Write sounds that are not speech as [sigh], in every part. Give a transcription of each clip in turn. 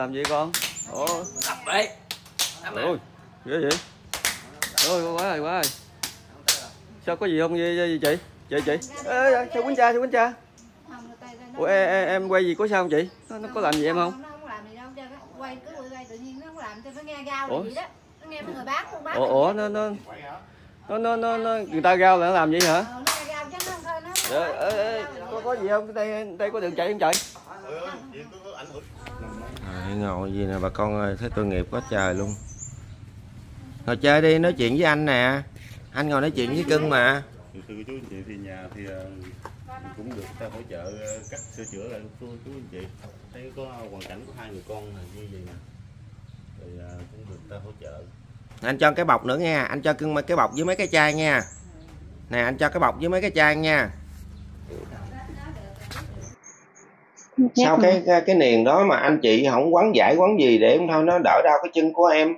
làm gì con? Ủa? Tập đi. ôi ghê vậy? Ôi quá rồi quá rồi sao có gì không gì, gì chị? Chị chị. Ê ê, sao quýnh cha sao quýnh cha ủa em, em, em quay gì có sao không chị? Nó, nó có làm gì em không? Nó không làm gì đâu chứ quay cứ quay tự nhiên nó không làm cho nó nghe gao là gì đó. Nó nghe mấy người bán con bán ủa ủa nó nó nó nó nó, nó người ta gao là nó làm gì hả? Ờ, nó gao chứ nó không thôi nó ê, ê, ê, có có gì không? Đây đây có đường chạy không chạy à, ngồi gì nè bà con ơi thấy tội nghiệp quá trời luôn. Ngồi chơi đi nói chuyện với anh nè. Anh ngồi nói chuyện với cưng mà. Thưa cô chú anh chị thì nhà thì ờ, cũng được ta hỗ trợ ờ, cắt sửa chữa lại. Cô chú anh chị thấy có hoàn cảnh của hai người con là như vậy nè. Thì ờ, cũng được ta hỗ trợ. Anh cho cái bọc nữa nha anh cho cưng cái bọc với mấy cái chai nha nè anh cho cái bọc với mấy cái chai nha sao cái cái, cái niền đó mà anh chị không quấn giải quấn gì để thôi nó đỡ đau cái chân của em?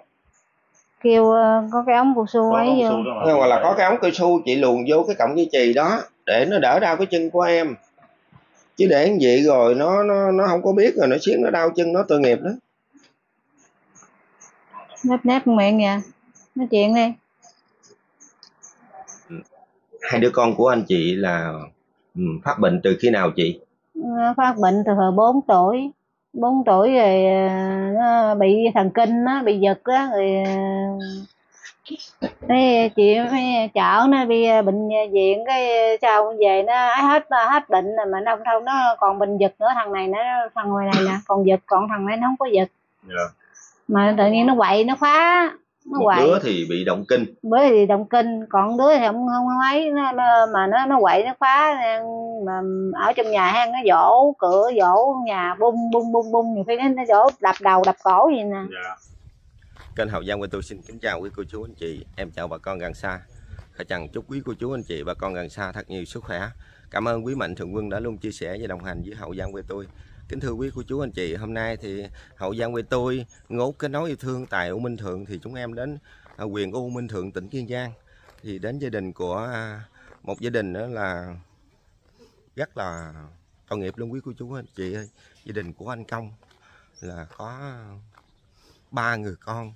Kêu ờ, có cái ống cao su ấy vô. hoặc là có cái ống cao su chị luồn vô cái cọng dây chì đó để nó đỡ đau cái chân của em? Chứ để như vậy rồi nó nó nó không có biết rồi nó xiết nó đau chân nó tội nghiệp đó nếp nếp miệng nha nói chuyện đi. Hai đứa con của anh chị là ừ, phát bệnh từ khi nào chị phát bệnh từ hồi 4 tuổi. 4 tuổi rồi ờ, nó bị thần kinh nó bị giật á rồi ờ, cái chị mới chở nó đi bệnh viện cái sau về nó ấy hết hết bệnh rồi mà nó không thôi nó còn bệnh giật nữa. Thằng này nó thằng ngoài này nè còn giật còn thằng này nó không có giật. Dạ. mà tự nhiên nó quậy nó phá nó một quậy. đứa thì bị động kinh. Bởi vì động kinh còn đứa thì không không ấy. Nó, nó mà nó nó quậy nó phá mà ở trong nhà hang nó dỗ cửa dỗ nhà bung bung bung bung. Nhiều khi nó, nó dỗ đập đầu đập cổ gì nè. Dạ. Kênh hậu giang của tôi xin kính chào quý cô chú anh chị. Em chào bà con gần xa. Khải Trần chúc quý cô chú anh chị bà con gần xa thật nhiều sức khỏe. Cảm ơn quý mạnh thường quân đã luôn chia sẻ và đồng hành với hậu giang quê tôi kính thưa quý cô chú anh chị, hôm nay thì hậu giang quê tôi ngốt kết nối yêu thương tại u minh thượng thì chúng em đến à, quyền u minh thượng, tỉnh kiên giang. Thì đến gia đình của à, một gia đình đó là rất là tội nghiệp luôn quý cô chú anh chị ơi. Gia đình của anh công là có ba người con,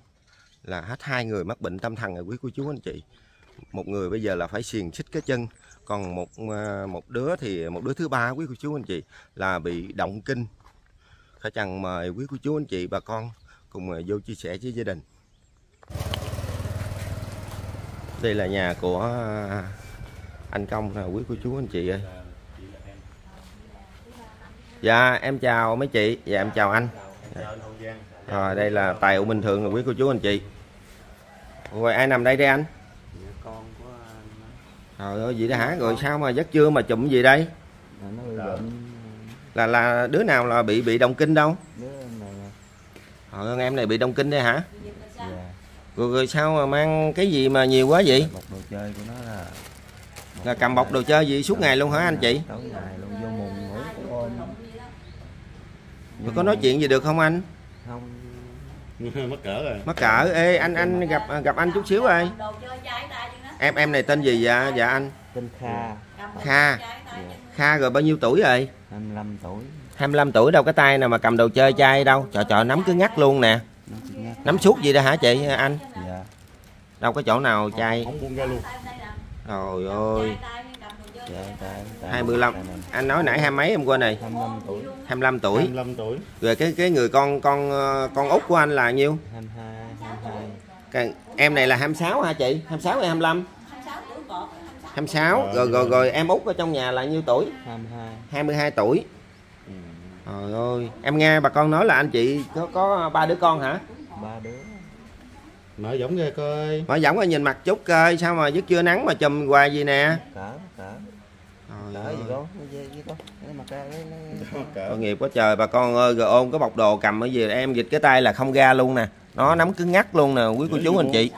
là hết hai người mắc bệnh tâm thần rồi quý cô chú anh chị. Một người bây giờ là phải xiềng xích cái chân còn một ờ, một đứa thì, một đứa thứ ba, quý cô chú anh chị, là bị động kinh. Khả trần mời quý cô chú anh chị, bà con cùng ờ, vô chia sẻ với gia đình. Đây là nhà của ờ, anh công là quý cô chú anh chị ơi. Dạ em chào mấy chị. Dạ em chào anh. Chào đây là tài u bình thường là quý cô chú anh chị. Rồi ai nằm đây đây anh? Trời ơi vậy đó hả? Rồi sao mà giấc trưa mà chụm gì đây? Nó bị bệnh. Là là đứa nào là bị bị động kinh đâu? Đứa này trời ơi em này bị động kinh đây hả? Dạ. Rồi, rồi sao mà mang cái gì mà nhiều quá vậy? Một đồ chơi của nó là là cầm bọc đồ chơi gì suốt ngày luôn hả anh chị? tối ngày luôn vô mùng ngủ ôm rồi có nói chuyện gì được không anh? Không. [laughs] Mắc cỡ rồi. Mắc cỡ. Ê anh anh gặp gặp anh chút xíu ơi em em này tên gì dạ dạ anh. Tên Kha. Kha. Kha rồi bao nhiêu tuổi rồi? 25 tuổi. 25 tuổi đâu cái tay nào mà cầm đồ chơi chai đâu. Trời trời nắm cứ ngắt luôn nè. Nắm suốt gì đó hả chị anh? Dạ. Đâu có chỗ nào chai. không buông ra luôn. Trời ơi. Dạ tại tại 25 tại này anh nói nãy hai mấy em quên này 25 tuổi. 25 tuổi. 25 tuổi. Rồi cái cái người con con ờ, con út của anh là nhiêu? 22 22 cái, em này là 26 hả chị? 26 hay 25 26 rồi rồi rồi em út ở trong nhà là nhiêu tuổi? 22 22 tuổi. Trời ơi em nghe bà con nói là anh chị có có ba đứa con hả? Ba đứa. Mở giống ra coi. Hỏi giọng rồi nhìn mặt chút coi sao mà giấc trưa nắng mà chùm hoài gì nè? Cỡ cỡ. Cỡ gì con cỡ tội nghiệp quá trời. Bà con ơi rồi ôm cái bọc đồ cầm ở gì em dịch cái tay là không ra luôn nè. Nó nắm cứng ngắt luôn nè quý cô chú anh chị.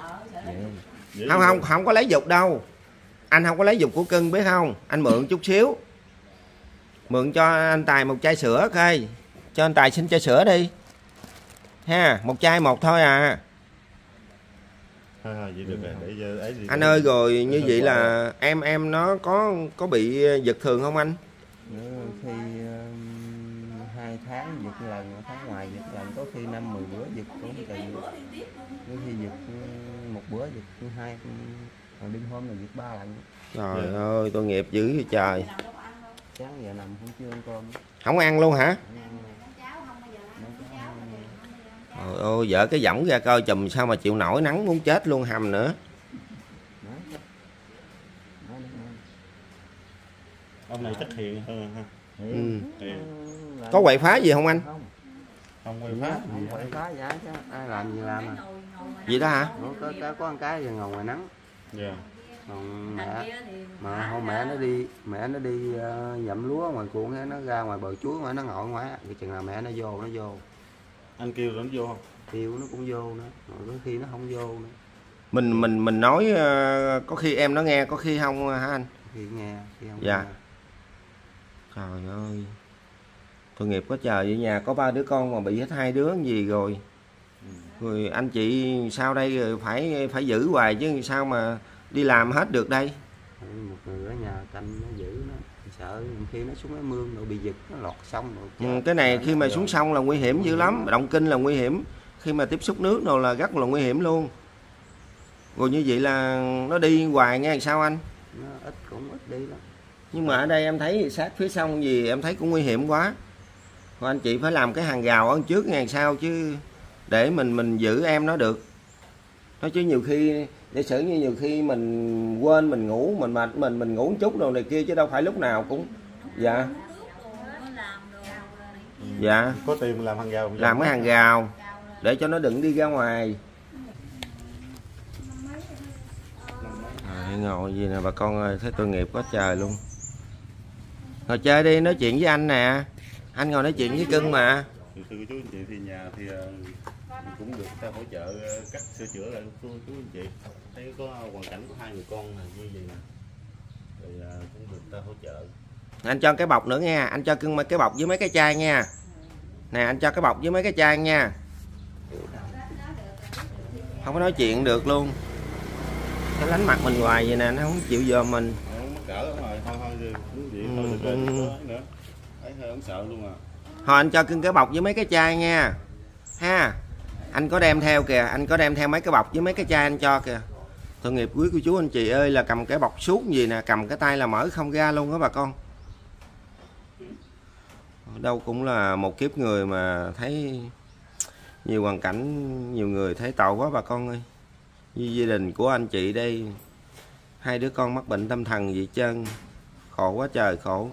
Dễ không không không có lấy dục đâu. Anh không có lấy dục của cưng biết không? Anh mượn chút xíu. Mượn cho anh tài một chai sữa coi cho anh tài xin chai sữa đi. Ha một chai một thôi à. À, vậy được rồi. Để giờ ấy gì anh ơi rồi như vậy là em em nó có có bị giật thường không anh Nữa khi hai tháng giật lần tháng ngoài giật lần có khi năm mười bữa giật cũng tùy có khi giật một bữa giật hai còn đêm hôm là giật ba lần trời ơi tội nghiệp dữ vậy trời. Sáng giờ nằm cũng chưa ăn cơm. Không ăn luôn hả? Trời ơi vợ cái giỏng ra coi chùm sao mà chịu nổi nắng muốn chết luôn hầm nữa Nói. Nói đi, nói. Ông này chắc hiền hơn ha Thì- Ừ. hiền làm- có quậy phá gì không anh? Không. Gì phá. Không phải phá giá chứ. Ai làm gì làm à. Vậy đó hả? Ủa, có, có, có một cái thì ngồi ngoài nắng. Dạ. Còn mẹ mà hôm mẹ nó đi mẹ nó đi dặm lúa ngoài cuộn á, nó ra ngoài bờ chuối mà nó ngồi ngoài á, cái chừng nào mẹ nó vô nó vô. Anh kêu rồi nó vô không? Tiêu nó cũng vô nữa. Rồi có khi nó không vô nữa. Mình mình mình nói ờ, có khi em nó nghe có khi không hả anh? Khi nghe khi không Dạ. nghe. Trời ơi. Tội nghiệp quá trời vậy nhà có ba đứa con mà bị hết hai đứa gì rồi? Rồi anh chị sao đây rồi phải phải giữ hoài chứ sao mà đi làm hết được đây? Một người ở nhà canh nó giữ nó sợ khi nó xuống cái mương rồi bị giật nó lọt sông rồi Ừ, cái này khi mà xuống sông là nguy hiểm dữ lắm động kinh là nguy hiểm. Khi mà tiếp xúc nước rồi là rất là nguy hiểm luôn. Rồi như vậy là nó đi hoài nghe sao anh? Nó ít cũng ít đi lắm nhưng mà ở đây em thấy sát phía sông gì em thấy cũng nguy hiểm quá. Rồi anh chị phải làm cái hàng rào ở trước ngày sau chứ để mình mình giữ em nó được. Nói chứ nhiều khi giả sử như nhiều khi mình quên mình ngủ mình mệt mình mình ngủ một chút đồ này kia chứ đâu phải lúc nào cũng dạ. Dạ. Có tiền làm hàng rào làm cái hàng rào. để cho nó đừng đi ra ngoài. À, ngồi gì nè bà con ơi thấy tội nghiệp quá trời luôn ngồi chơi đi nói chuyện với anh nè. Anh ngồi nói chuyện với cưng mà. Thì thưa chú anh chị thì nhà thì ờ, cũng được ta hỗ trợ ờ, cắt sửa chữa lại cô chú anh chị. Thấy có hoàn cảnh của hai người con là như vậy nè. Rồi ờ, cũng được ta hỗ trợ. Anh cho cái bọc nữa nha. Anh cho cưng mấy cái bọc với mấy cái chai nha. Nè anh cho cái bọc với mấy cái chai nha. Không có nói chuyện được luôn. Nó lánh mặt mình hoài vậy nè nó không chịu dòm mình thôi anh cho cưng cái bọc với mấy cái chai nha. Ha anh có đem theo kìa anh có đem theo mấy cái bọc với mấy cái chai anh cho kìa. Tội nghiệp quý cô chú anh chị ơi là cầm cái bọc suốt gì nè cầm cái tay là mở không ra luôn đó bà con. Đâu cũng là một kiếp người mà thấy nhiều hoàn cảnh nhiều người thấy tội quá bà con ơi. Như gia đình của anh chị đây hai đứa con mắc bệnh tâm thần gì trơn khổ quá trời khổ.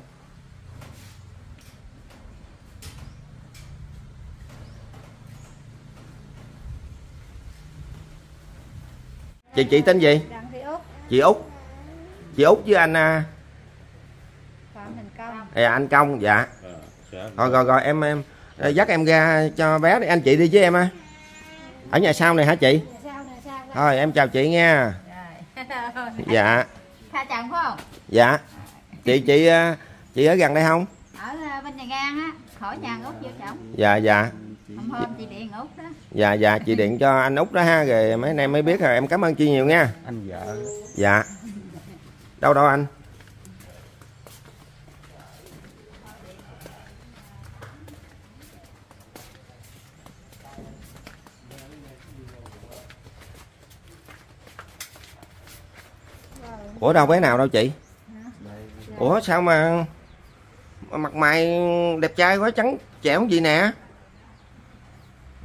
Chị chị tên gì? Chị út. Chị út với anh à, Phạm Thành Công. à, anh công dạ. Ờ, sẽ rồi rồi rồi em em dắt em ra cho bé đi. Anh chị đi với em á ở nhà sau này hả chị? Sao nè, sao nè. thôi em chào chị nha. Rồi. [laughs] dạ. Tha chồng phải không? dạ chị chị ờ, chị ở gần đây không? Ở ờ, bên nhà ngang á, khỏi nhà Út vô chồng. dạ dạ. Hôm hôm chị điện Út đó. dạ dạ chị điện cho anh út đó ha rồi mấy anh em mới biết rồi. Em cảm ơn chị nhiều nha. Anh vợ. Dạ. Đâu đâu anh? Ủa đâu bé nào đâu chị ủa sao mà mặt mày đẹp trai quá trắng trẻo gì nè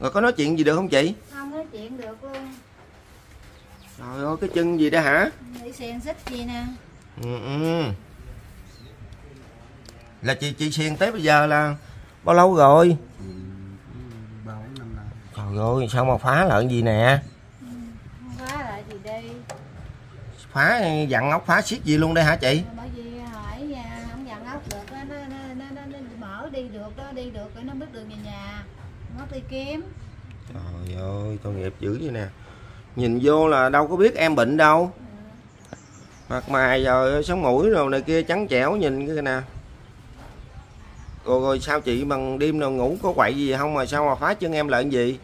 rồi có nói chuyện gì được không chị Không nói chuyện được luôn. trời ơi cái chân gì đó hả Đi xiên xích gì nè. ừ, ừ. là chị chị xiên tới bây giờ là bao lâu rồi trời ơi sao mà phá lợn gì nè Không phá lại gì đây. phá dặn ốc phá xiết gì luôn đây hả chị Bởi vì hỏi à, không dặn ốc được á, nó, nó, nó, nó, nó mở đi được đó, đi được rồi nó biết đường về nhà. Nó đi kiếm. trời ơi tội nghiệp dữ vậy nè nhìn vô là đâu có biết em bệnh đâu mặt mày rồi sống mũi rồi này kia trắng trẻo nhìn cái nè rồi, rồi sao chị bằng đêm nào ngủ có quậy gì không mà sao mà phá chân em lợn gì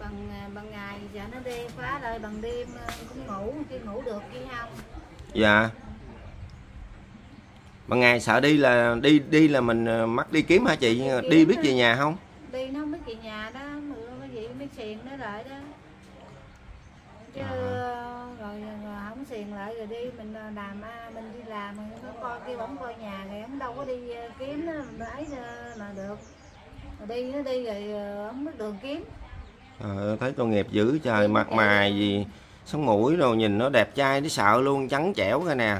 Bằng à, bằng ngày giờ nó đi phá lại bằng đêm à, cũng ngủ, khi ngủ được khi không. dạ ban ngày sợ đi là đi đi là mình ờ, mắc đi kiếm hả chị? Đi đi biết về nhà không? Đi nó không biết về nhà đó mượn cái gì mới xiền nó lại đó. Chứ À. rồi, rồi không xiền lại rồi đi mình ờ, làm à, mình đi làm mình nó coi kia bóng coi nhà thì không đâu có đi ờ, kiếm nó ấy mà được. Rồi đi nó đi rồi không biết đường kiếm. Ờ, thấy tội nghiệp dữ trời mặt mày gì sống mũi rồi nhìn nó đẹp trai nó sợ luôn trắng trẻo cái nè.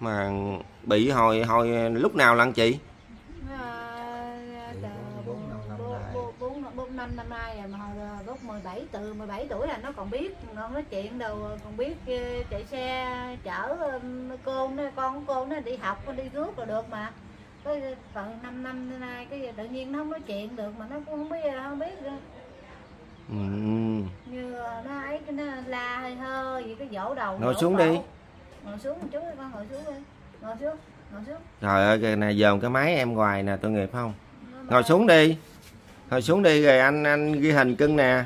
Mà bị hồi hồi lúc nào lận chị bốn năm năm nay. rồi mà hồi lúc 17 từ 17 tuổi là nó còn biết nó nói chuyện đâu còn biết ờ, chạy xe chở nó con của cô nó đi học nó đi rước rồi được mà cái tận 5 năm nay cái tự nhiên nó không nói chuyện được mà nó cũng không biết không biết nữa. ừ. như nó ấy nó la hơi hơi gì cái vỗ đầu vỗ xuống cổ. đi. ngồi xuống đi con ngồi xuống đi trời ơi cái này dòm cái máy em hoài nè tội nghiệp không? Ngồi xuống đi. Ngồi xuống đi rồi anh anh ghi hình cưng nè.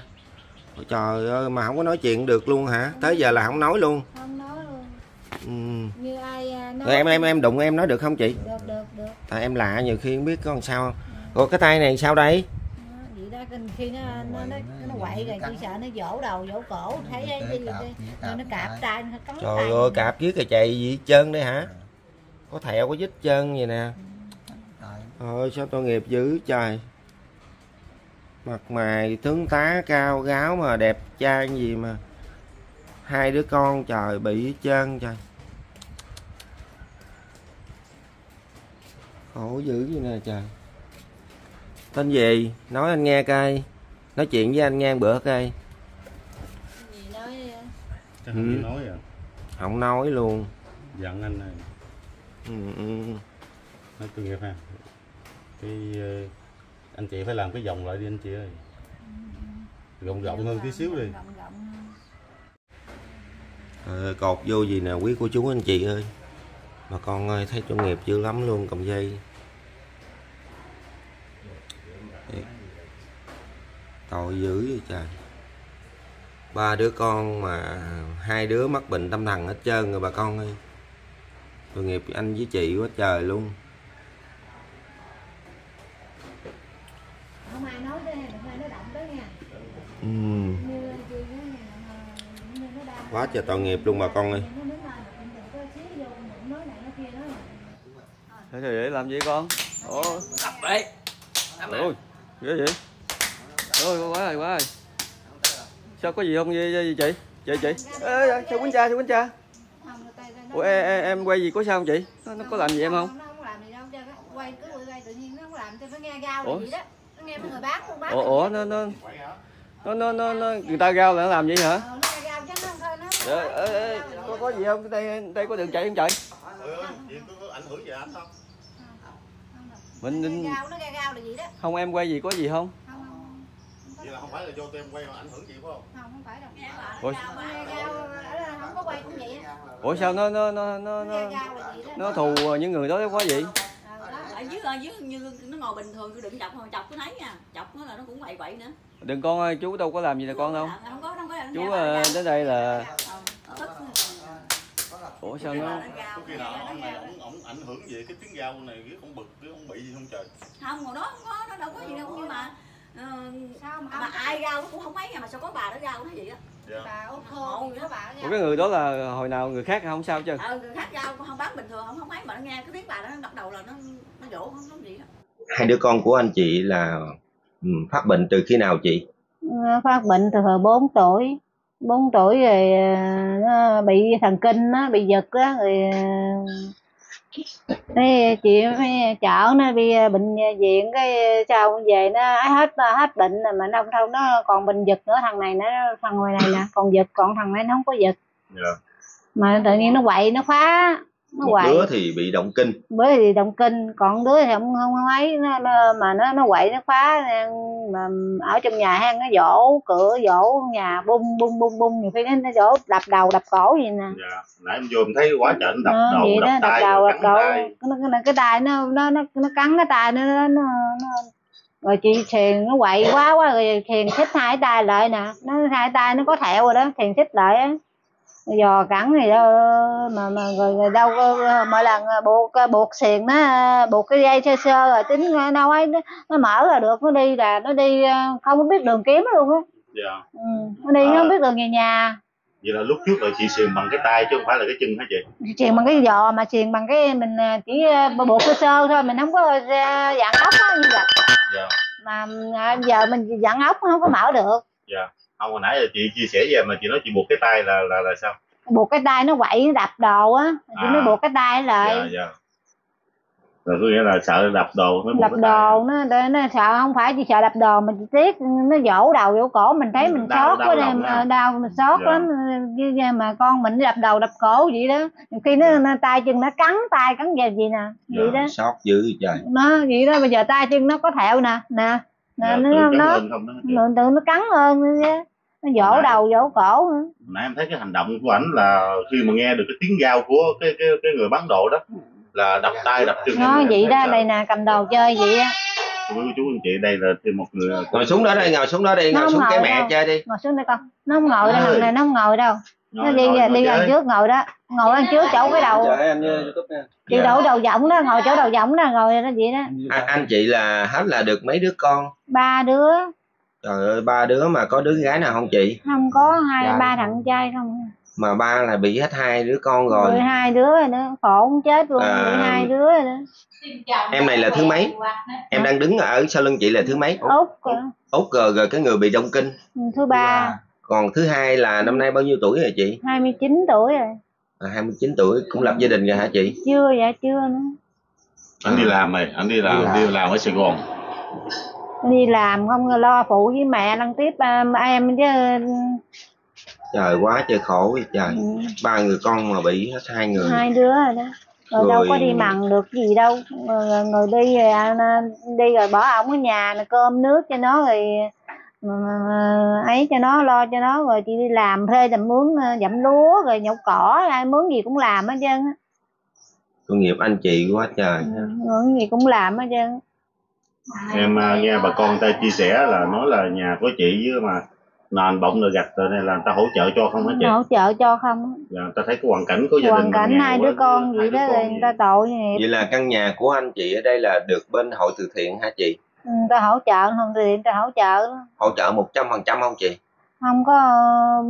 Ôi trời ơi mà không có nói chuyện được luôn hả? Tới giờ là không nói luôn. Không nói luôn. Ừ. như ai à, nói rồi em em em đụng em nói được không chị? Được được được. Tại em lạ nhiều khi không biết có làm sao không? Rồi cái tay này sao đây? Vậy đó khi nó nó nó, nó quậy rồi chỉ sợ nó vỗ đầu vỗ cổ. Thấy cái gì nó cạp tay nó cắn trời tay. ơi cạp với cà chạy gì hết trơn đấy hả có thẹo có vết chân gì nè. Ôi sao tội nghiệp dữ trời. Mặt mày tướng tá cao gáo mà đẹp trai gì mà. Hai đứa con trời bị hết trơn trời. Khổ dữ gì nè trời. Tên gì? Nói anh nghe coi. Nói chuyện với anh nghe bữa coi. Gì nói Ừ. à Không nói luôn. Giận anh này ừ, ừ. nói tôi nghiệp ha cái ờ, anh chị phải làm cái vòng lại đi anh chị ơi. Rộng rộng hơn tí xíu đi. rộng rộng hơn. Ờ, cột vô gì nè quý cô chú anh chị ơi. Mà con ơi thấy tội nghiệp dữ lắm luôn cầm dây. Tội dữ vậy trời. Ba đứa con mà hai đứa mắc bệnh tâm thần hết trơn rồi bà con ơi Tội nghiệp anh với chị quá trời luôn không ai nói đừng ai nói động tới nha ừ. như chị nói nha, mà như nó đang Quá trời tội nghiệp luôn bà con ơi nó này Thế thì để làm gì con? Ồ. Ôi, ghê vậy? Ôi, quá rồi, quá rồi. Sao có gì không gì, gì chị? Chị chị. Ê, ê, sao quýnh cha, sao quýnh cha? không người ta nó Ủa em, em, em quay gì có sao không chị? Nó, nó có làm gì em không? nó không làm gì đâu cho quay cứ quay tự nhiên nó không làm cho nó nghe gao Ủa? là gì đó nó nghe mấy người bán con bán Ủa, ủa nó nó nó nó nó, nó người ta gao là nó làm gì hả? Ờ, nó nghe gao chứ nó không thôi nó Ê, ê, có có gì không? Đây đây có đường chạy không không Mình không em quay gì có gì không vậy là không phải là do tem quay mà ảnh hưởng chị phải không? Không không phải đâu. Ủa, ở đây không có quay cũng vậy á. ủa sao nó nó nó nó nó nó, gì thù những người đó quá vậy? Ờ, ở dưới ở dưới như nó ngồi bình thường tôi đừng chọc không chọc cái thấy nha. Chọc nó là nó cũng vậy vậy nữa. Đừng con ơi, chú đâu có làm gì là con đâu. không có không có Chú ờ, đến đây là Ờ, ủa sao nó có khi nào ông này ổng ổng ảnh hưởng gì cái tiếng gao này cái ông bực cái ông bị gì không trời? Không ngồi đó không có nó đâu có gì đâu nhưng mà ờ, sao mà mà ai nó cũng không mấy nha mà sao có bà đó gao nó vậy á. Dạ. Bà út đó bà Ủa cái người đó là hồi nào người khác không sao chứ? ờ người khác cũng không bán bình thường không không mấy mà nó nghe cái tiếng bà đó nó bắt đầu là nó nó dỗ không có gì đó Hai đứa con của anh chị là ừ, phát bệnh từ khi nào chị? Nó phát bệnh từ hồi 4 tuổi. 4 tuổi rồi ờ, nó bị thần kinh nó bị giật á rồi ờ, cái chị mới chở nó đi bệnh viện cái sau về nó hết hết bệnh rồi mà nó không thôi nó còn bệnh giật nữa thằng này nó thằng ngoài này nè còn giật còn thằng này nó không có giật Dạ. mà tự nhiên nó quậy nó phá nó Một quậy. đứa thì bị động kinh. Bữa thì động kinh còn đứa thì không không ấy. Nó, nó mà nó nó quậy nó phá mà ở trong nhà hang nó dỗ cửa dỗ nhà bung bung bung bung nhiều khi nó, nó dỗ đập đầu đập cổ gì nè. Dạ nãy em vô em thấy quá anh đập Ờ, đầu vậy đập đó đập tay đầu đập tay. cái, cái, cái tay nó nó nó nó cắn cái tay nó nó, nó, nó. Rồi chị thiền nó quậy quá quá rồi thiền xích hai tay lại nè. Nó hai tay nó có thẹo rồi đó thiền xích lại á giò cẳng thì đâu mà mà rồi, rồi đâu mỗi lần buộc buộc xiềng nó buộc cái dây sơ sơ rồi tính đâu ấy nó, nó mở là được nó đi là nó đi không biết đường kiếm luôn á. Dạ. Ừ, nó đi À. không biết đường về nhà. Vậy là lúc trước là chị xiềng bằng cái tay chứ không phải là cái chân hả chị? Xiềng bằng cái giò mà xiềng bằng cái mình chỉ buộc sơ sơ thôi mình không có dạng ốc á như vậy. Dạ. Mà giờ mình dạng ốc không có mở được. Dạ không hồi nãy là chị chia sẻ về mà chị nói chị buộc cái tay là là là sao buộc cái tay nó quậy nó đập đồ á chị mới À. buộc cái tay lại dạ dạ rồi có nghĩa là sợ đập đồ mới buộc đập cái tay. đồ nó để nó sợ không phải chỉ sợ đập đồ mà chỉ tiếc nó vỗ đầu vỗ cổ mình thấy mình Đau- sót đau đêm ha. đau mình sót Dạ. lắm mà con mình đập đầu đập cổ vậy đó khi nó, nó tay chân nó cắn tay cắn về gì nè vậy Dạ. đó sót dữ vậy trời nó vậy đó bây giờ tay chân nó có thẹo nè nè nè Dạ, nó nó chị. nó, nó, nó cắn hơn nữa nó vỗ nãy- đầu vỗ cổ nữa. Hồi nãy em thấy cái hành động của ảnh là khi mà nghe được cái tiếng gào của cái cái cái người bán đồ đó là đập tay đập chân nó vậy đó đây nè cầm đồ chơi vậy á. Thưa quý chú anh chị đây là thêm một người ngồi xuống đó đây ngồi xuống đó đi ngồi xuống cái mẹ đâu. chơi đi. Ngồi xuống đây con. Nó không ngồi đâu thằng này nó không ngồi đâu. Nó Ngồi- đi ngồi- đi gần trước ngồi đó. Ngồi đằng trước chỗ cái đầu. Dạ em như YouTube nha. chị Dạ. đổ đầu giọng đó ngồi chỗ đầu giọng đó ngồi đó vậy đó. Anh, anh chị là hết là được mấy đứa con? Ba đứa trời ơi ba đứa mà có đứa gái nào không chị? Không có hai Dạ. ba thằng trai không. Mà ba là bị hết hai đứa con rồi. Mười hai đứa rồi nữa khổ không chết luôn À. mười hai đứa rồi đó. Em này là thứ mấy? Em đang đứng ở sau lưng chị là thứ mấy? Út út rồi rồi cái người bị đông kinh. Thứ ba. Còn thứ hai là năm nay bao nhiêu tuổi rồi chị? Hai mươi chín tuổi rồi. À, 29 tuổi cũng lập gia đình rồi hả chị? Chưa dạ chưa nữa. Anh đi làm rồi anh đi làm Đi làm. đi làm ở Sài Gòn đi làm không lo phụ với mẹ lăn tiếp à, em chứ. Trời quá trời khổ vậy trời. Ừ, ba người con mà bị hết hai người. Hai đứa rồi đó. Rồi, đâu Rồi- có đi mặn được gì đâu. Người, người đi rồi à, đi rồi bỏ ổng ở nhà là cơm nước cho nó rồi ấy cho nó lo cho nó. Rồi chị đi làm thuê làm mướn dặm lúa rồi nhổ cỏ ai mướn gì cũng làm hết trơn á. Tội nghiệp anh chị quá trời Ừ, gì cũng làm hết trơn em à, nghe bà con ta chia sẻ là nói là nhà của chị với mà nền bọng rồi gạch rồi này là người ta hỗ trợ cho không hả chị? Hỗ trợ cho không. Dạ, người ta thấy cái hoàn cảnh của gia đình hoàn cảnh hai đứa con vậy đứa đó vậy. người ta tội nghiệp. Vậy là căn nhà của anh chị ở đây là được bên hội từ thiện hả chị? Ừ, người ta hỗ trợ không thì người ta hỗ trợ. Hỗ trợ một trăm phần trăm không chị? Không có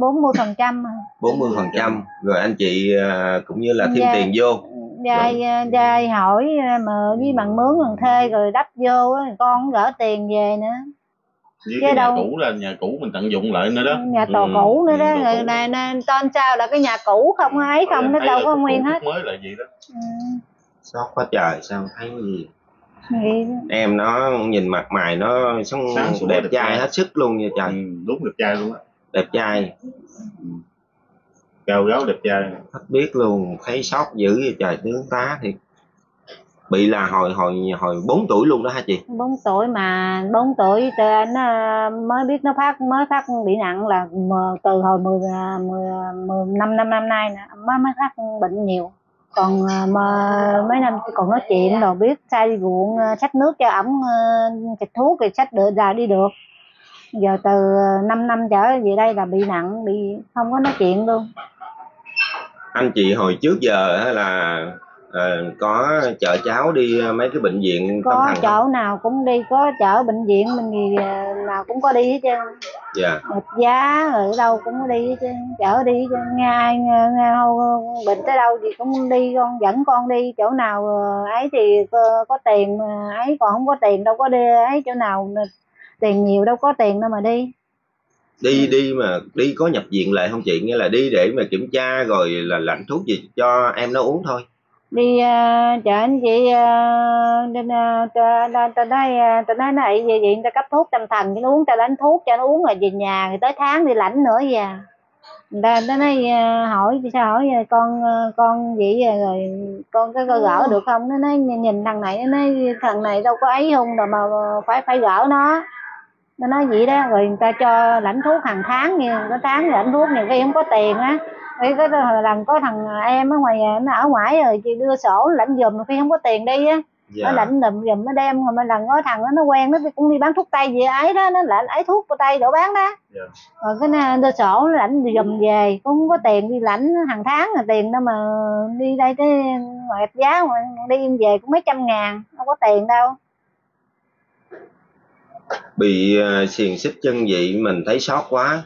bốn mươi phần trăm 40 phần trăm. Rồi anh chị à, cũng như là thêm Dạ. tiền vô dai dai hỏi mà với bằng mướn bằng thuê rồi đắp vô á, con gỡ tiền về nữa. Với cái nhà đâu- cũ là nhà cũ mình tận dụng lại nữa đó. Nhà tổ Ừ, cũ nữa đó ừ, rồi cũ. này nên tên sao là cái nhà cũ không ấy không nó đâu có nguyên hết. mới là gì đó. Ừ. sót quá trời sao thấy cái gì. Vậy đó. em nó nhìn mặt mày nó sống đẹp trai hết sức luôn nha ừ, trời đúng đẹp trai luôn á. Đẹp trai cao gáo đẹp trai. Hết biết luôn thấy sót dữ vậy trời tướng tá thì bị là hồi hồi hồi 4 tuổi luôn đó hả chị? Bốn tuổi mà bốn tuổi tên nó mới biết nó phát mới phát bị nặng là từ hồi mười mười mười năm năm năm nay nè mới mới phát bệnh nhiều. Còn mà mấy năm còn nói chuyện rồi biết sai đi ruộng à, xách nước cho ổng à, xịt thuốc rồi xách được ra đi được giờ từ 5 năm trở về đây là bị nặng bị không có nói chuyện luôn anh chị hồi trước giờ là ờ, có chở cháu đi mấy cái bệnh viện tâm có không? chỗ nào cũng đi có chở bệnh viện mình gì à, nào cũng có đi hết trơn dạ nghịch giá ở đâu cũng có đi hết trơn chở đi hết trơn. đâu bệnh tới đâu thì cũng đi con dẫn con đi chỗ nào ờ, ấy thì có, có tiền ấy còn không có tiền đâu có đi ấy chỗ nào tiền nhiều đâu có tiền đâu mà đi. Đi đi mà đi có nhập viện lại không chị? Nghĩa là đi để mà kiểm tra rồi là lãnh thuốc gì cho em nó uống thôi. Đi uh, chở anh chị uh, nên uh, ta nói ta nói này về viện ta cấp thuốc tâm thần cho nó uống ta đánh thuốc cho nó uống rồi về nhà rồi tới tháng đi lãnh nữa về người ta ta nói uh, hỏi sao hỏi con con vậy? Rồi, con có, có gỡ được không? Nó nói nhìn nhìn thằng này nó nói thằng này đâu có ấy không rồi mà phải phải gỡ nó nó nói vậy đó rồi người ta cho lãnh thuốc hàng tháng nha có tháng lãnh thuốc nhiều khi không có tiền á cái cái lần có thằng em ở ngoài nó ở ngoài rồi chị đưa sổ lãnh giùm mà khi không có tiền đi á dạ. nó lãnh lụm giùm nó đem rồi mà lần có thằng đó nó quen nó cũng đi bán thuốc tây gì ấy đó nó lãnh ấy thuốc của tây đổ bán đó Dạ. rồi cái đưa sổ nó lãnh giùm về cũng không có tiền đi lãnh hàng tháng là tiền đâu mà đi đây tới ngoại giá mà đi về cũng mấy trăm ngàn không có tiền đâu bị ờ, xiềng xích chân vậy mình thấy sót quá.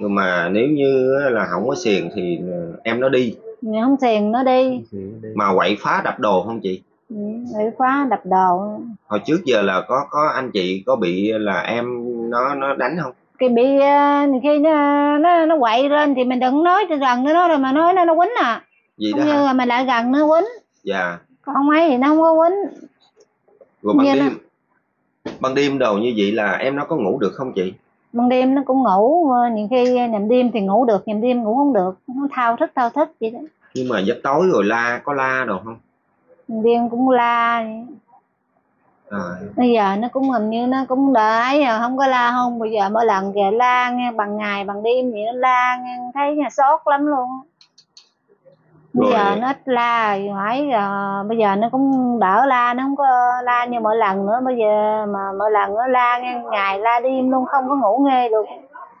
Nhưng mà nếu như là không có xiềng thì ờ, em nó đi. Không tiền nó đi. Đi. Mà quậy phá đập đồ không chị? Ừ, bị khóa đập đồ. Hồi trước giờ là có có anh chị có bị là em nó nó đánh không? Cái bị ờ, khi nó nó nó quậy lên thì mình đừng nói gần nó rồi mà nói nó nó quýnh à. Gì đó không như hả? là mình lại gần nó quýnh. Dạ. Còn không ấy thì nó không có quýnh. Rồi là- đêm ban đêm đồ như vậy là em nó có ngủ được không chị? Ban đêm nó cũng ngủ ờ, nhiều khi nhầm đêm thì ngủ được nhầm đêm ngủ không được. Nó thao thức thao thức vậy đó. Nhưng mà giấc tối rồi la có la đồ không? Đêm cũng la. Rồi bây giờ nó cũng hình như nó cũng đợi à, không có la không? Bây giờ mỗi lần về la nghe bằng ngày bằng đêm vậy nó la nghe thấy nhà sốt lắm luôn bây Rồi. giờ nó ít la hỏi giờ bây giờ nó cũng đỡ la nó không có la như mỗi lần nữa. Bây giờ mà mỗi lần nó la nghe ngày la đêm luôn không có ngủ nghe được.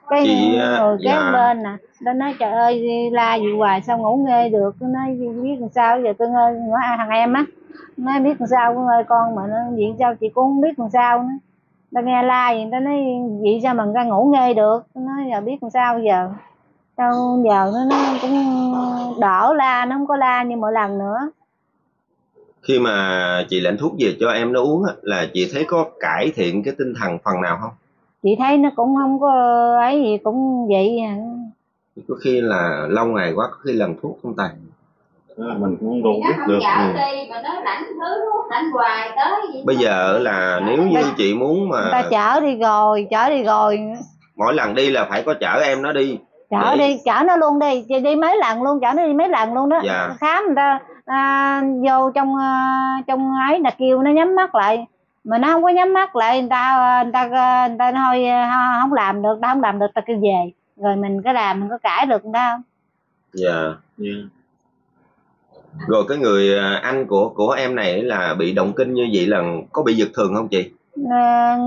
Cái Chị, à, người kế dạ. bên nè nó nói trời ơi la gì hoài sao ngủ nghe được? Nó nói biết làm sao? Giờ tôi ơi nói thằng em á nói biết làm sao? Con ơi con mà nó vậy sao chị cũng không biết làm sao nữa. Ta nghe la gì ta nói vậy sao mà ta ngủ nghe được? Tôi nói giờ biết làm sao giờ sao giờ nó, nó cũng đỡ la nó không có la như mỗi lần nữa. Khi mà chị lãnh thuốc về cho em nó uống á, là chị thấy có cải thiện cái tinh thần phần nào không? Chị thấy nó cũng không có ấy gì cũng vậy à. có khi là lâu ngày quá có khi lần thuốc không là mình cũng đâu biết được. ừ. đi mà nó lãnh thứ lãnh hoài tới bây giờ là nếu như chị muốn người ta mà chở đi rồi chở đi rồi. mỗi lần đi là phải có chở em nó đi chở đi chở nó luôn đi đi mấy lần luôn chở nó đi mấy lần luôn đó. Dạ. khám người ta à, vô trong à, trong ấy là kêu nó nhắm mắt lại. Mà nó không có nhắm mắt lại người ta người ta người ta thôi à, không làm được ta không làm được ta kêu về. Rồi mình có làm mình có cãi được người ta không? Dạ Dạ. rồi cái người à, anh của của em này là bị động kinh như vậy là có bị giật thường không chị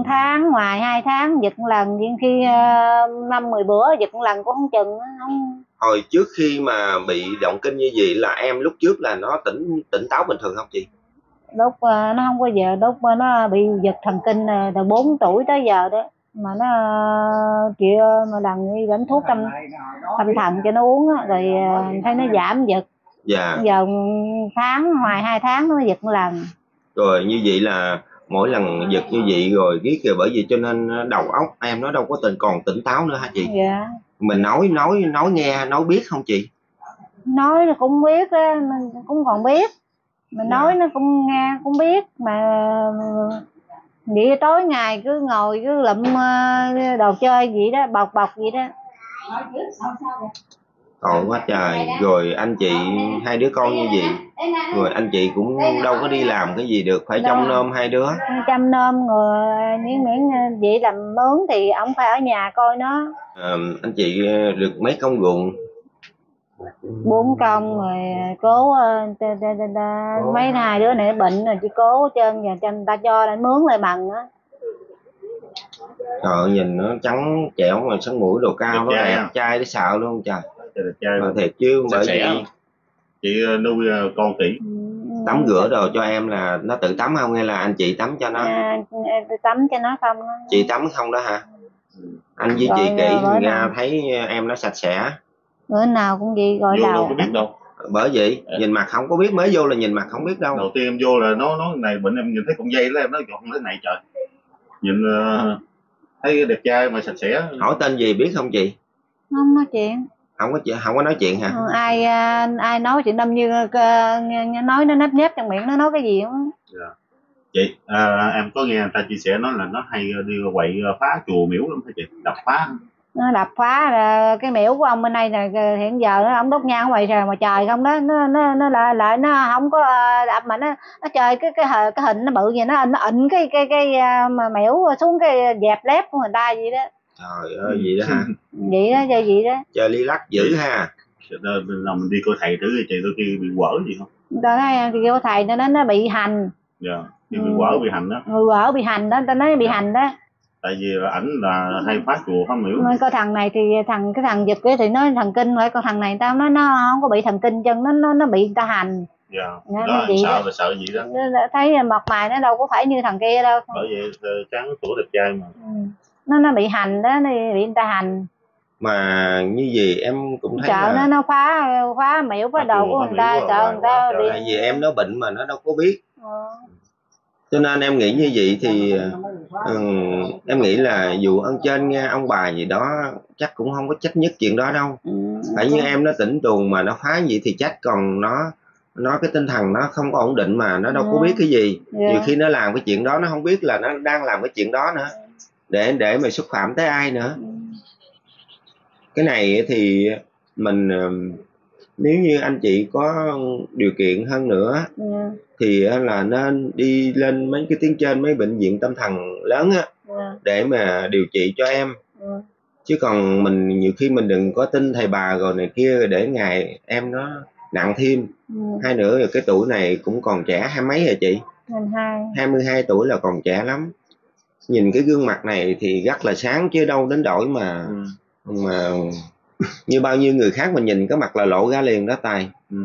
tháng ngoài hai tháng giật lần. Nhưng khi ờ, năm mười bữa giật lần cũng không chừng không. Hồi trước khi mà bị động kinh như vậy là em lúc trước là nó tỉnh tỉnh táo bình thường không chị? Lúc ờ, nó không có giờ lúc ờ, nó bị giật thần kinh ờ, từ 4 tuổi tới giờ đó mà nó ờ, chịu mà lần đi đánh thuốc tâm tâm thần cho nó uống rồi ờ, thấy nó giảm giật. Dạ. Giờ tháng ngoài hai tháng nó giật lần. Rồi như vậy là mỗi lần giật như vậy rồi riết rồi bởi vì cho nên đầu óc em nó đâu có tình còn tỉnh táo nữa hả chị? Dạ. Mình nói nói nói nghe nói biết không chị? Nói nó cũng biết á mình cũng còn biết. Mình Dạ. nói nó cũng nghe cũng biết mà vậy tối ngày cứ ngồi cứ lụm ờ, đồ chơi gì đó bọc bọc gì đó tội quá trời. Rồi anh chị hai đứa con như vậy rồi anh chị cũng đâu có đi làm cái gì được phải trông nom hai đứa. Chăm nom người miễn miễn ờ, vậy làm mướn thì ông phải ở nhà coi nó. Ờ, anh chị ờ, được mấy công ruộng? Bốn công rồi cố mấy hai đứa này bệnh rồi chỉ cố hết trơn giờ cho người ta cho lại mướn lại bằng á. Trời nhìn nó trắng trẻo mà sống mũi đồ cao nó Đẹp trai đẹp à? để xạo luôn Trời đẹp trai mà thiệt chứ bởi vì chị ờ, nuôi ờ, con kỹ tắm rửa đồ cho em là nó tự tắm không hay là anh chị tắm cho nó? À, tôi tắm cho nó không? Á. chị tắm không đó hả? Anh với chị kỹ ra thấy em nó sạch sẽ. Bữa nào cũng vậy gọi vô đâu đầu. có biết đâu. Bởi vậy nhìn mặt không có biết mới vô là nhìn mặt không biết đâu. Đầu tiên em vô là nó nó này bệnh em nhìn thấy con dây đó em nói không thế này trời. Nhìn ờ, thấy đẹp trai mà sạch sẽ. Hỏi tên gì biết không chị? Không nói chuyện không có chị không có nói chuyện hả? Ờ, ai à, ai nói chuyện đâm như ờ, nghe- nghe nói nó nếp nếp trong miệng nó nói cái gì không chị à, em có nghe người ta chia sẻ nói là nó hay đi quậy ờ, phá chùa miếu lắm hả chị? Đập phá. Nó đập phá là cái miễu của ông bên đây là ờ, hiện giờ nó ông đốt nhang ngoài trời mà trời không đó nó nó nó lại lại nó không có ờ, đập mà nó nó chơi cái cái cái hình nó bự vậy nó nó ịnh cái cái cái mà miễu xuống cái dẹp lép của người ta vậy đó trời ơi gì đó hả? [laughs] Vậy đó chơi vậy đó. Chơi ly lắc dữ ha. Rồi mình đi coi thầy thử thì chị đôi khi bị quở gì không? Rồi nói thì kêu thầy nó nói nó bị hành. Dạ thì Ừ. bị quả bị hành đó. Người vợ bị hành đó ta nói bị hành đó. Tại vì là ảnh là hay phá chùa không hiểu Nói coi thằng này thì thằng cái thằng giật ấy thì nói thần kinh phải còn thằng này tao nói nó không có bị thần kinh chân nó nó nó bị người ta hành. Dạ Nó- đó nó vậy sợ đó. là sợ gì đó? Nó- nó thấy mặt mày nó đâu có phải như thằng kia đâu. Bởi vậy ờ, trắng tuổi đẹp trai mà. Ừ. nó nó bị hành đó nó bị người ta hành mà như gì em cũng thấy sợ là nó nó phá phá miễu phá đồ chùa, của người ta sợ người ta trời. tại vì em nó bệnh mà nó đâu có biết Ờ. cho nên em nghĩ như vậy thì ừm, em nghĩ là dù ơn trên nghe ông bà gì đó chắc cũng không có trách nhất chuyện đó đâu Ừ. phải như em nó tỉnh tuồng mà nó phá gì thì trách còn nó nó cái tinh thần nó không có ổn định mà nó đâu có Ừ. biết cái gì Dạ. nhiều khi nó làm cái chuyện đó nó không biết là nó đang làm cái chuyện đó nữa để để mà xúc phạm tới ai nữa Ừ. cái này thì mình nếu như anh chị có điều kiện hơn nữa Dạ. thì á, là nên đi lên mấy cái tuyến trên mấy bệnh viện tâm thần lớn á Dạ. để mà điều trị cho em Ừ. chứ còn mình nhiều khi mình đừng có tin thầy bà rồi này kia để ngày em nó nặng thêm Ừ. hai nữa là cái tuổi này cũng còn trẻ hai mấy rồi chị hai 22 tuổi là còn trẻ lắm nhìn cái gương mặt này thì rất là sáng chứ đâu đến đổi mà. Ừ. mà như bao nhiêu người khác mình nhìn cái mặt là lộ ra liền đó tài. Ừ.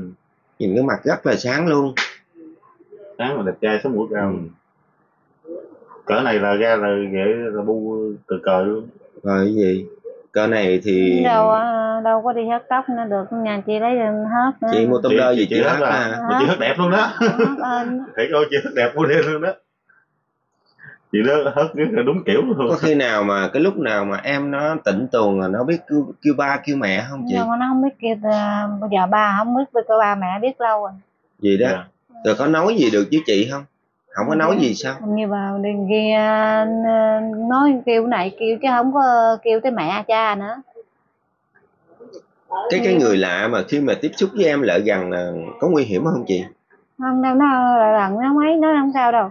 nhìn cái mặt rất là sáng luôn. Sáng mà đẹp trai sống mũi cao. Cỡ này là ra là ghệ là bu cờ cờ luôn. Rồi cái gì? Cỡ này thì đâu ờ, đâu có đi hớt tóc nữa được. Nhà chị lấy hớt nữa. Chị mua tôm đơ gì chị hát à à? mà chị hớt đẹp luôn đó. Hớt thấy [laughs] coi chị hớt đẹp mua đêm luôn đó chị đó cái đúng kiểu luôn có khi nào mà cái lúc nào mà em nó tỉnh tuồng là nó biết kêu, kêu ba kêu mẹ không chị? Nhưng mà nó không biết kêu bây giờ ba không biết với ba mẹ biết lâu rồi. Gì đó. Dạ. rồi có nói gì được với chị không? Không có nói gì sao? Như vào đừng kia ờ, nói kêu này kêu chứ không có kêu tới mẹ cha nữa. Cái cái người lạ mà khi mà tiếp xúc với em lại gần là có nguy hiểm không chị? Không đâu nó là lần nó mấy nó không sao đâu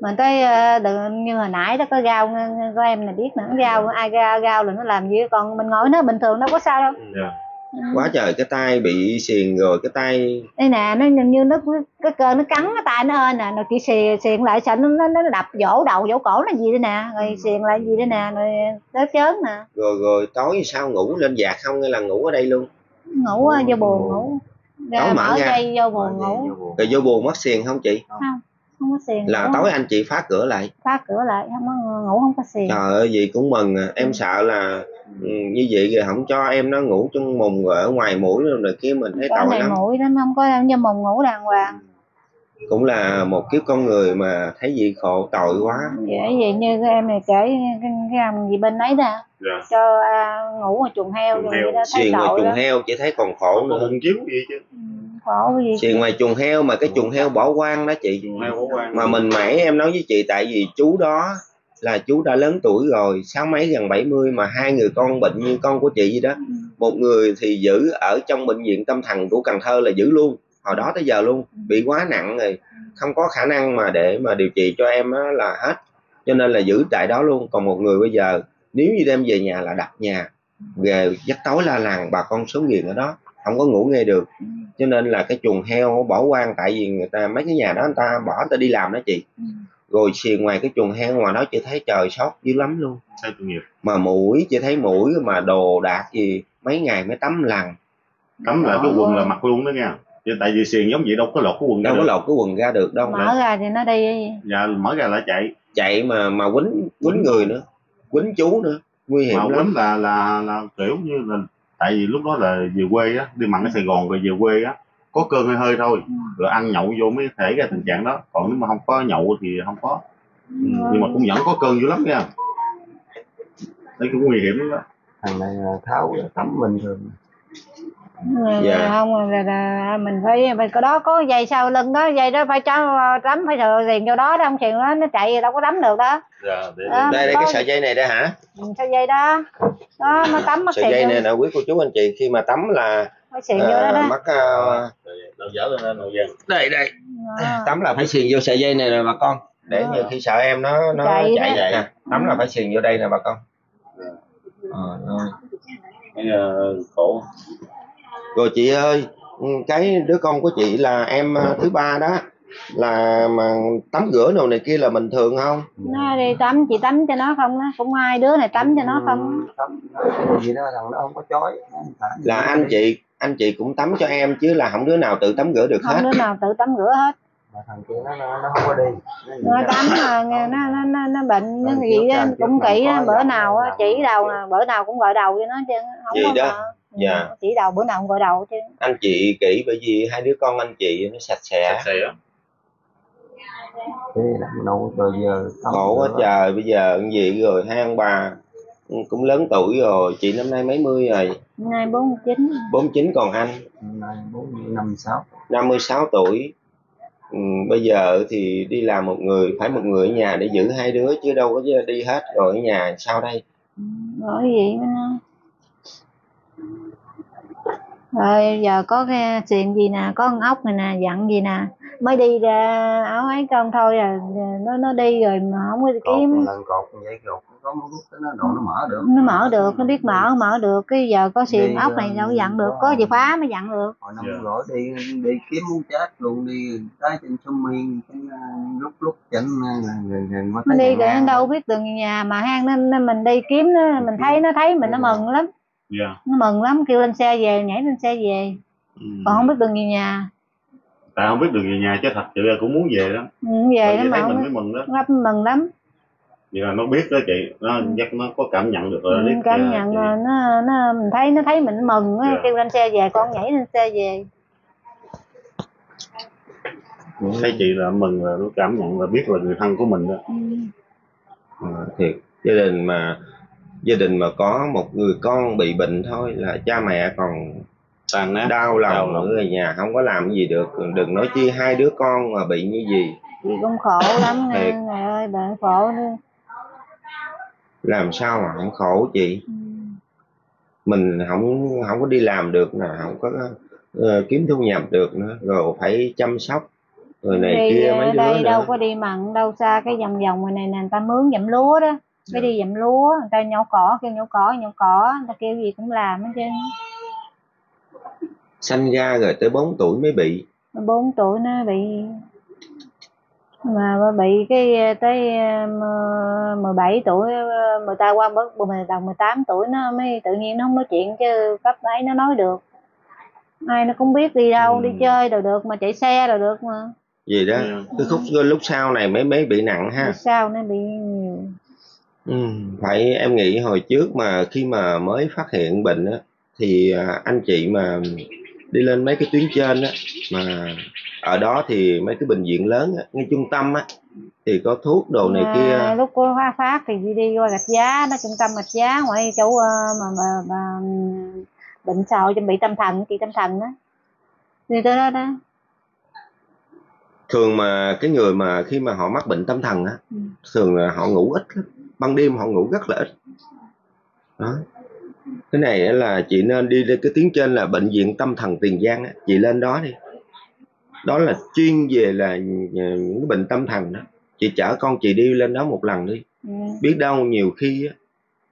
mình tới ờ, như hồi nãy đó có gao của em này biết nữa gao ai gao gao là nó làm gì còn mình ngồi nó bình thường đâu có sao đâu. Dạ. quá trời cái tay bị xiềng rồi cái tay đây nè nó nhìn như nó cái cơ nó cắn cái tay nó ơn nè rồi chị xiềng xiềng lại sợ nó nó nó đập vỗ đầu vỗ cổ là gì đây nè rồi xiềng lại gì đây nè rồi tới chớn nè. Rồi rồi tối sao ngủ lên giạc không hay là ngủ ở đây luôn? Ngủ ờ, vô buồn ngủ. Ra mở mở ra. dây vô buồn ngủ. rồi vô buồn mất xiềng không chị? Không có xiềng là tối anh chị phá cửa lại. Phá cửa lại không có ngủ không có xiềng. Trời ơi vậy cũng mừng à. em sợ là ừ, như vậy rồi không cho em nó ngủ trong mùng rồi ở ngoài mũi rồi này kia mình thấy tội lắm. mũi lắm không có như mùng ngủ đàng hoàng. Cũng là một kiếp con người mà thấy gì khổ tội quá. Vậy vậy như cái em này kể cái, cái ông gì bên ấy nè Dạ. cho à, ngủ ở chuồng heo Chuồng rồi heo, đó thấy xiềng ngoài tội chuồng đó heo chỉ thấy còn khổ nữa. Bụng chiếu gì chứ. Ừ, khổ cái gì? Xiềng ngoài chuồng heo mà cái chuồng heo bỏ hoang đó chị. Chuồng heo bỏ quan mà mình mãi em nói với chị tại vì chú đó là chú đã lớn tuổi rồi sáu mấy gần 70 mà hai người con bệnh như con của chị vậy đó. Một người thì giữ ở trong bệnh viện tâm thần của Cần Thơ là giữ luôn hồi đó tới giờ luôn bị quá nặng rồi không có khả năng mà để mà điều trị cho em á là hết. Cho nên là giữ tại đó luôn. Còn một người bây giờ nếu như đem về nhà là đập nhà về giấc tối la làng bà con số nghiền ở đó không có ngủ nghe được cho nên là cái chuồng heo bỏ hoang tại vì người ta mấy cái nhà đó người ta bỏ người ta đi làm đó chị. Ừ. rồi xiềng ngoài cái chuồng heo ngoài đó chị thấy trời sót dữ lắm luôn. Tội nghiệp? Mà mũi chị thấy mũi mà đồ đạc gì mấy ngày mới tắm lần tắm lại cái quần là mặc luôn đó nha. Chứ tại vì xiềng giống vậy đâu có lột cái quần ra đâu có được. lột cái quần ra được đâu mở ra thì nó đi dạ mở ra lại chạy. Chạy mà mà quýnh quýnh người nữa quýnh chú nữa. Nguy hiểm mà lắm. quýnh là là là kiểu như là tại vì lúc đó là về quê á đi mặn ở Sài Gòn rồi về quê á có cơn hơi hơi thôi Ừ. rồi ăn nhậu vô mới thể ra tình trạng đó. Còn nếu mà không có nhậu thì không có. Nhưng mà cũng vẫn có cơn dữ lắm nha. Đấy cũng nguy hiểm lắm đó. Thằng này tháo tắm bình thường Rồi Dạ. không là, là mình phải mình có đó có dây sau lưng đó dây đó phải cho tắm phải thừa tiền vô đó đó không tiền đó nó chạy đâu có tắm được đó. Dạ để, Đó. đây đây có- cái sợi dây này đây hả? Ừ, sao dây đó. Đó nó tắm mất sợi dây này nè quý cô chú anh chị khi mà tắm là phải xịn vô đó à, đó. mất à, đầu dở lên đầu vàng đây đây. Đó. tắm là phải xiềng vô sợi dây này nè bà con. Để nhiều khi sợ em nó nó Chạy chạy chạy nè tắm là phải xiềng vô đây nè bà con. Ờ, rồi. cái uh, khổ rồi chị ơi cái đứa con của chị là em à, thứ ba đó. Là mà tắm rửa đồ này kia là bình thường không? Nó đi tắm chị tắm cho nó không á? Cũng hai đứa này tắm cho nó không Ừ, tắm cái gì đó thằng nó không có chói. Là anh chị anh chị cũng tắm cho em chứ là không đứa nào tự tắm rửa được không hết. đứa nào tự tắm rửa hết. Mà thằng kia nó nó, nó không có đi. Nó, nó tắm mà nó nó nó, nó bệnh nó gì cũng kỹ á bữa nào á chỉ đầu nè bữa nào cũng gọi đầu cho nó chứ không có đó. mà. Ừ, Dạ. chỉ đầu bữa nào cũng gọi đầu chứ. Anh chị kỹ bởi vì hai đứa con anh chị nó sạch sẽ. Sạch sẽ thế làm đâu rồi giờ khổ quá trời bây giờ cái gì rồi hai ông bà cũng lớn tuổi rồi chị năm nay mấy mươi rồi? Nay bốn chín. 49 còn anh? Hôm nay bốn năm sáu 56 tuổi. Ừ, bây giờ thì đi làm một người phải một người ở nhà để giữ hai đứa chứ đâu có đi hết rồi ở nhà sao đây? Rồi gì nữa nó rồi giờ có cái chuyện gì nè có con ốc này nè dặn gì nè. Mới đi ra áo ấy con thôi à nó nó đi rồi mà không có kiếm. lần cột vậy cột có một lúc nó nó mở được. Nó mở được nó biết mở mở được. Cái giờ có xiềng ốc này đâu dặn được có chìa khóa mới dặn được. Hồi năm Dạ. rồi đi đi kiếm muốn chết luôn đi tới trên sông miên à, lúc lúc chỉnh à, nó thấy đi rồi đâu biết đường nhà mà hang nên, nên mình đi kiếm nó mình thấy nó thấy mình nó mừng lắm dạ. Nó mừng lắm kêu lên xe về nhảy lên xe về. Ừ. còn không biết đường về nhà. Tại không biết được về nhà chứ thật sự là cũng muốn về đó ừ, về vì mà mình mới mừng đó. lắm mừng lắm. Vậy là nó biết đó chị nó chắc nó có cảm nhận được rồi ừ, biết cảm dạ, nhận là nó nó mình thấy nó thấy mình mừng á Dạ. kêu lên xe về con nhảy lên xe về. Thấy chị là mừng là nó cảm nhận là biết là người thân của mình đó. Ừ. Ờ, thiệt. Gia đình mà gia đình mà có một người con bị bệnh thôi là cha mẹ còn tan nát đau lòng Đau ở nhà không có làm gì được. Đừng nói chi hai đứa con mà bị như gì. Chị cũng khổ lắm Thiệt. trời ơi bà khổ nữa làm sao mà không khổ chị? Ừ. mình không không có đi làm được nè không có ờ, kiếm thu nhập được nữa rồi phải chăm sóc rồi này đi kia mấy đứa đây đâu nữa. có đi mặn đâu xa cái vòng vòng này nè người ta mướn dặm lúa đó Dạ. mới đi dặm lúa người ta nhổ cỏ kêu nhổ cỏ nhổ cỏ người ta kêu gì cũng làm hết trơn. Sanh ra rồi tới 4 tuổi mới bị. Bốn tuổi nó bị mà bị cái tới ờ, mười- 17 tuổi ờ, người ta qua bớt mười đầu 18 tuổi nó mới tự nhiên nó không nói chuyện chứ cấp ấy nó nói được. Ai nó cũng biết đi đâu Ừ. đi chơi rồi được mà chạy xe rồi được mà. Gì đó. Dạ. cái khúc lúc sau này mới mới bị nặng ha. Sao nó bị nhiều Ừ, phải em nghĩ hồi trước mà khi mà mới phát hiện bệnh á thì à, anh chị mà đi lên mấy cái tuyến trên á mà ở đó thì mấy cái bệnh viện lớn á, ngay trung tâm á thì có thuốc đồ này À, kia. lúc cô phát phát thì đi đi qua gạch giá nó trung tâm gạch giá ngoài chỗ ờ, mà, mà, mà bệnh sầu chuẩn bị tâm thần chị tâm thần á. Đi tới đó đó. Thường mà cái người mà khi mà họ mắc bệnh tâm thần á Ừ. thường là họ ngủ ít lắm ban đêm họ ngủ rất là ít. Đó. Cái này á là chị nên đi lên cái tuyến trên là bệnh viện tâm thần tiền giang á. Chị lên đó đi. Đó là chuyên về là những cái bệnh tâm thần đó. Chị chở con chị đi lên đó một lần đi. Ừ. biết đâu nhiều khi á,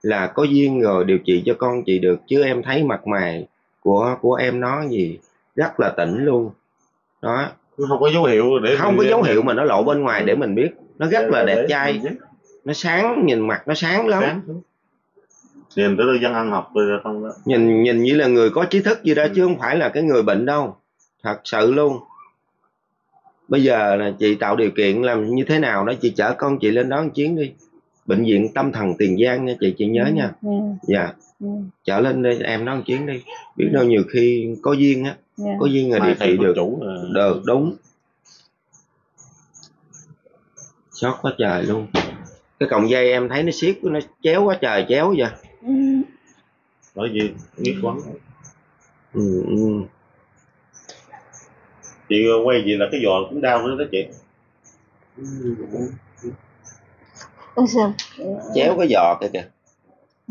là có duyên rồi điều trị cho con chị được chứ em thấy mặt mày của của em nó gì rất là tỉnh luôn. Đó. Không có dấu hiệu để không có dấu hiệu mà nó lộ bên ngoài để mình biết. Nó rất là đẹp trai nó sáng nhìn mặt nó sáng lắm. Sáng nhìn tới dân ăn học rồi không đó. Nhìn nhìn như là người có trí thức gì đó Ừ. chứ không phải là cái người bệnh đâu. Thật sự luôn. Bây giờ là chị tạo điều kiện làm như thế nào đó chị chở con chị lên đó một chuyến đi. Bệnh viện tâm thần tiền giang nha chị chị nhớ nha. ừ. dạ. Ừ. chở lên đây em nó một chuyến đi. Biết đâu nhiều khi có duyên á. Dạ. có duyên là điều trị thầy được. chủ là được đúng. Sót quá trời luôn cái cọng dây em thấy nó siết nó chéo quá trời chéo vậy Ừ. bởi vì biết quán ừ, ừ. chị quay gì là cái giò cũng đau nữa đó chị Ôi sao? chéo cái giò kìa kìa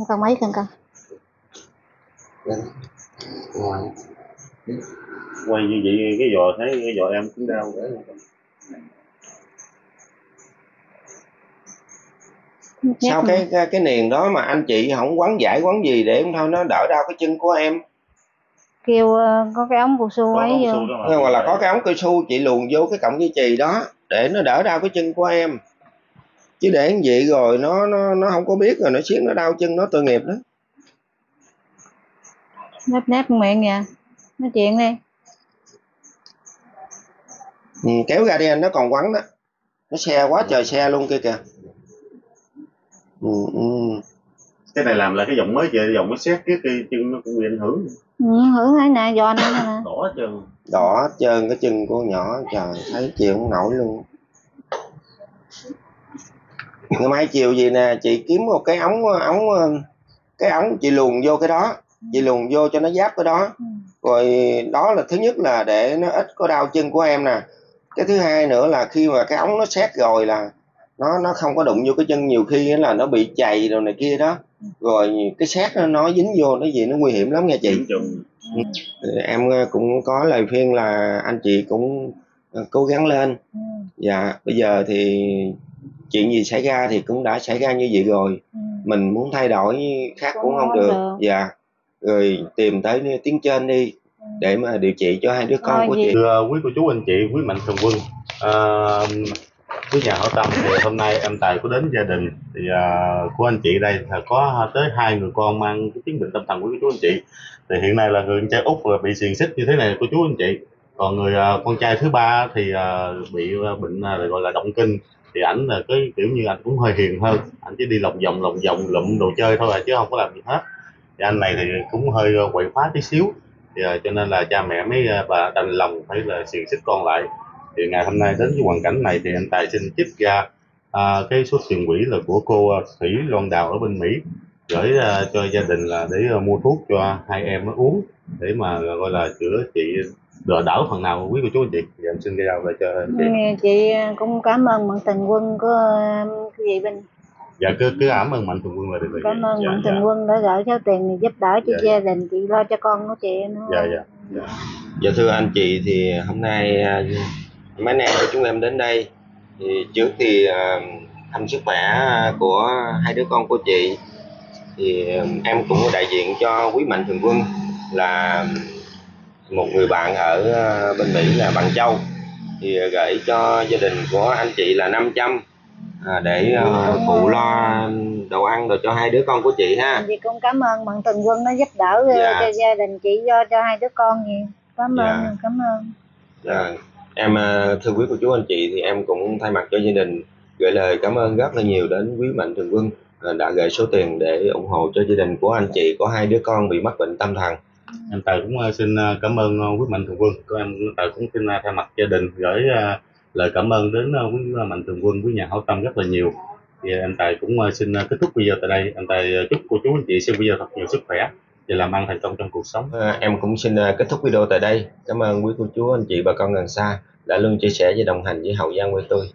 Con mấy cân con? quay như vậy cái giò thấy cái giò em cũng đau nữa sao cái, cái cái niền đó mà anh chị không quán giải quán gì để em thôi nó đỡ đau cái chân của em? Kêu ờ, có cái ống cao su có ấy vô. nhưng mà. Là có cái ống cao su chị luồn vô cái cọng dây chì đó để nó đỡ đau cái chân của em. Chứ để như vậy rồi nó nó nó không có biết rồi nó xiết nó đau chân nó tội nghiệp đó nếp nếp miệng kìa. Nói chuyện đi. Ừ, kéo ra đi anh nó còn quắn đó. Nó xe quá trời xe luôn kia kìa ừ, ừ. Cái này làm là cái giọng mới về giọng mới xét cái cái chân nó cũng bị ảnh hưởng. Ừ, hưởng thấy nè giò nè nè. Đỏ hết trơn. Đỏ hết trơn cái chân của nhỏ trời thấy chịu không nổi luôn. Ngày mai chiều gì nè chị kiếm một cái ống ống cái ống chị luồn vô cái đó. Chị luồn vô cho nó giáp cái đó. Rồi đó là thứ nhất là để nó ít có đau chân của em nè. Cái thứ hai nữa là khi mà cái ống nó xét rồi là nó nó không có đụng vô cái chân nhiều khi á là nó bị chày rồi này kia đó rồi cái xét nó, nó dính vô nó gì nó nguy hiểm lắm nha chị. Thì em ờ, cũng có lời khuyên là anh chị cũng ờ, cố gắng lên. Ừ. dạ bây giờ thì chuyện gì xảy ra thì cũng đã xảy ra như vậy rồi. Ừ. mình muốn thay đổi khác Cũng cũng không không được. được. dạ. Rồi tìm tới tiếng trên đi để mà điều trị cho hai đứa con Thôi của gì- chị. Thưa quý cô chú anh chị quý mạnh thường quân à, quý nhà hảo tâm thì hôm nay em tài có đến gia đình. Thì uh, của anh chị đây là có tới hai người con mang cái chứng bệnh tâm thần của chú anh chị. Thì hiện nay là người con trai út là bị xiềng xích như thế này cô chú anh chị. Còn người uh, con trai thứ ba thì uh, bị uh, bệnh uh, gọi là động kinh. Thì ảnh là cái kiểu như anh cũng hơi hiền hơn. Anh chỉ đi lòng vòng lòng vòng lụm đồ chơi thôi à, chứ không có làm gì hết. Thì anh này thì cũng hơi quậy phá tí xíu. Thì uh, cho nên là cha mẹ mới uh, bà đành lòng phải là xiềng xích con lại thì ngày hôm nay đến với hoàn cảnh này thì anh tài xin trích ra à, cái số tiền quỹ là của cô à, thủy loan đào ở bên mỹ gửi à, cho gia đình là để à, mua thuốc cho hai em nó uống để mà gọi là chữa trị đỡ đỡ phần nào. Quý cô chú anh chị thì em xin giao lại cho anh chị. Chị cũng cảm ơn mạnh tình quân của um, cái gì bên dạ cứ cứ cảm ơn mạnh thường quân là được rồi. Cảm ơn dạ, mạnh dạ, tình quân đã gửi số tiền này giúp đỡ cho Dạ, gia đình chị lo cho con của chị nữa. Dạ dạ dạ. Dạ thưa anh chị thì hôm nay mấy anh em của chúng em đến đây thì trước thì à, thăm sức khỏe của hai đứa con của chị thì à, em cũng đại diện cho quý mạnh thường quân là một người bạn ở à, bên Mỹ là bạn Châu thì gửi cho gia đình của anh chị là 500 à, để phụ lo đồ ăn rồi cho hai đứa con của chị ha chị cũng cảm ơn mạnh tình quân nó giúp đỡ Dạ. cho gia đình chị do cho hai đứa con gì cảm ơn Dạ. cảm ơn Dạ. Em à, thưa quý cô chú anh chị, thì em cũng thay mặt cho gia đình gửi lời cảm ơn rất là nhiều đến quý mạnh thường quân à, đã gửi số tiền để ủng hộ cho gia đình của anh chị, có hai đứa con bị mắc bệnh tâm thần. em tài cũng à, xin cảm ơn quý mạnh thường quân. Của em tài cũng xin thay mặt gia đình gửi lời cảm ơn đến quý mạnh thường quân, quý nhà hảo tâm rất là nhiều. Thì em tài cũng xin kết thúc video tại đây. Em tài chúc cô chú anh chị xem video thật nhiều sức khỏe để làm ăn thành công trong cuộc sống À, em cũng xin à, kết thúc video tại đây. Cảm ơn quý cô chú anh chị bà con gần xa đã luôn chia sẻ và đồng hành với Hậu Giang quê tôi.